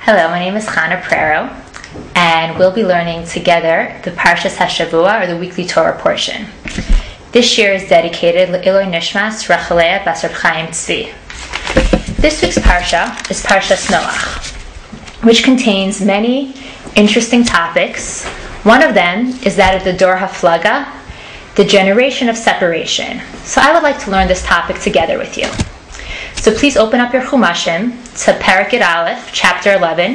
Hello, my name is Chana Prero, and we'll be learning together the Parshas Hashavua, or the weekly Torah portion. This year is dedicated Eloi Nishmas Rachalea Basar Chaim Tzvi. This week's Parsha is Parshas Noach, which contains many interesting topics. One of them is that of the Dor Haflagah, the generation of separation. So I would like to learn this topic together with you. So please open up your Chumashim to Perek Yud Aleph, chapter 11.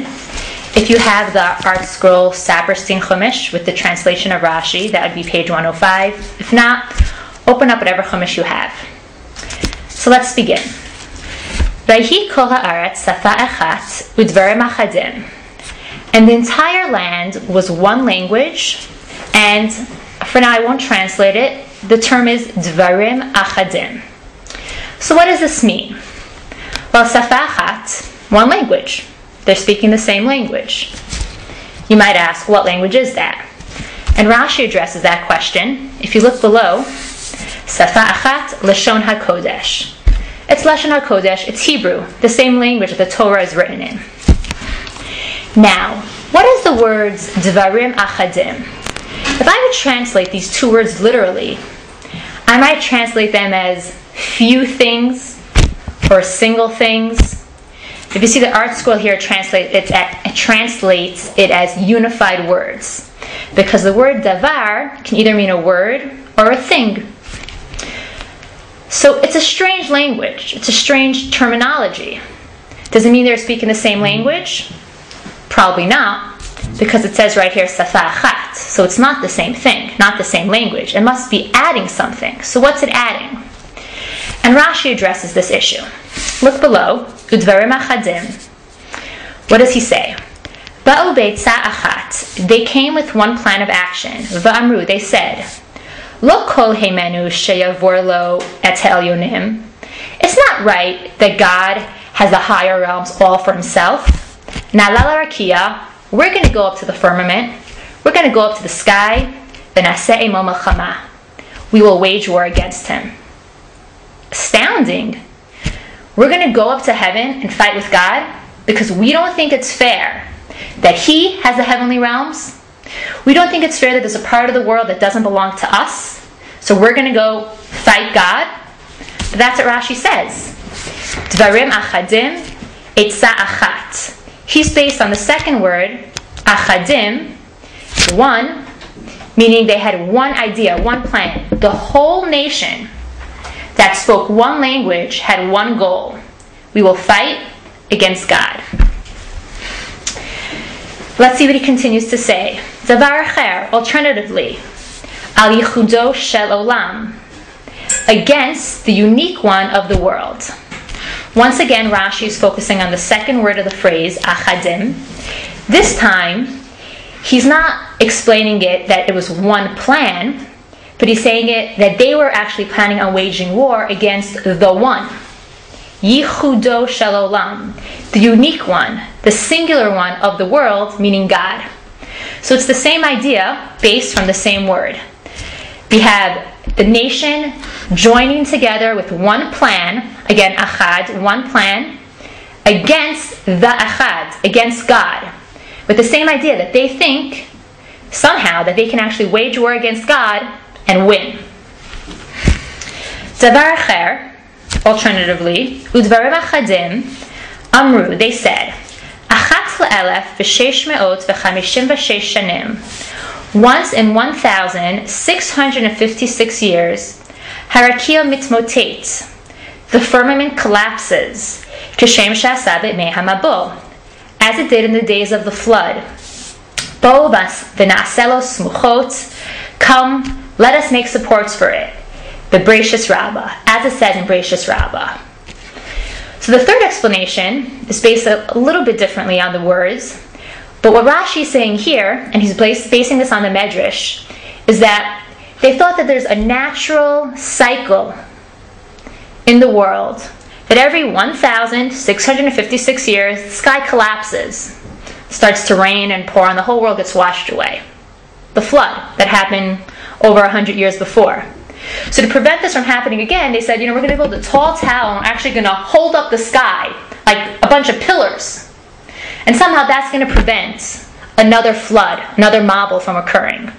If you have the Art Scroll Sapirstein Chumash with the translation of Rashi, that would be page 105. If not, open up whatever Chumash you have. So let's begin. And the entire land was one language, and for now I won't translate it. The term is dvarim achadim. So what does this mean? One language. They're speaking the same language. You might ask, what language is that? And Rashi addresses that question. If you look below, Safachat Lashon HaKodesh. It's Lashon HaKodesh, it's Hebrew, the same language that the Torah is written in. Now, what is the words Dvarim Achadim? If I would translate these two words literally, I might translate them as few things or single things. If you see the ArtScroll here, translate it, it translates it as unified words. Because the word davar can either mean a word or a thing. So it's a strange language. It's a strange terminology. Does it mean they're speaking the same language? Probably not, because it says right here safachat. So it's not the same thing, not the same language. It must be adding something. So what's it adding? And Rashi addresses this issue. Look below, Udvarim Achadim. What does he say? Ba'u achat. They came with one plan of action. Va'amru, they said, Lo kol heimenu sheyavor lo et yonim. It's not right that God has the higher realms all for himself. Nalala rakia, we're going to go up to the firmament. We're going to go up to the sky. We will wage war against him astounding. We're going to go up to heaven and fight with God because we don't think it's fair that He has the heavenly realms. We don't think it's fair that there's a part of the world that doesn't belong to us. So we're going to go fight God. But that's what Rashi says. Dvarim achadim etza achat. He's based on the second word, achadim, one, meaning they had one idea, one plan. The whole nation that spoke one language had one goal we will fight against God. Let's see what he continues to say. Alternatively, Al Yichudo Shel Olam, against the unique one of the world. Once again, Rashi is focusing on the second word of the phrase, achadim. This time, he's not explaining it that it was one plan, but he's saying it that they were actually planning on waging war against the one. Yichudo Shel Olam, the unique one, the singular one of the world, meaning God. So it's the same idea based from the same word. We have the nation joining together with one plan, again, achad, one plan, against the achad, against God, with the same idea that they think somehow that they can actually wage war against God and win. Davar Acher, alternatively, Udvarim Achadim, Amru, they said, Achat le'elef v'sheish me'ot v'chamishim v'sheish shanim. Once in 1,656 years, Harakia mitmotet, the firmament collapses, Kishem shasabit mehamabo, as it did in the days of the flood. Bo'bas v'na'selos smuchot, come let us make supports for it. The Bereishis Rabbah, as it says in Bereishis Rabbah. So the third explanation is based a, little bit differently on the words, but what Rashi is saying here, and he's basing this on the Medrash, is that they thought that there's a natural cycle in the world that every 1,656 years the sky collapses, starts to rain and pour, and the whole world gets washed away. The flood that happened over 100 years before. So to prevent this from happening again, they said, you know, we're going to build a tall tower and we're actually going to hold up the sky like a bunch of pillars. And somehow that's going to prevent another flood, another Mabul from occurring.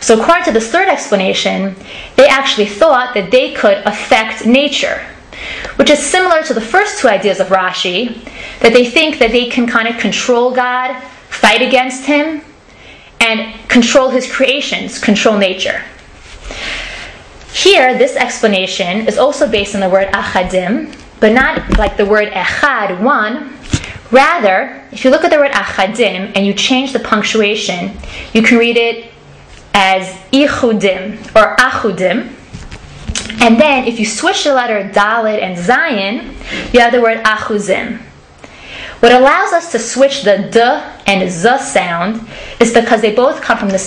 So, according to this third explanation, they actually thought that they could affect nature, which is similar to the first two ideas of Rashi, that they think that they can kind of control God, fight against Him, and control His creations, control nature. Here, this explanation is also based on the word achadim, but not like the word echad, one. Rather, if you look at the word achadim and you change the punctuation, you can read it as ichudim or achudim. And then if you switch the letter dalet and zayin, you have the word achuzim. What allows us to switch the d and z sound is because they both come from the same